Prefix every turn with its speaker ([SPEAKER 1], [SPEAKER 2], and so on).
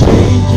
[SPEAKER 1] change.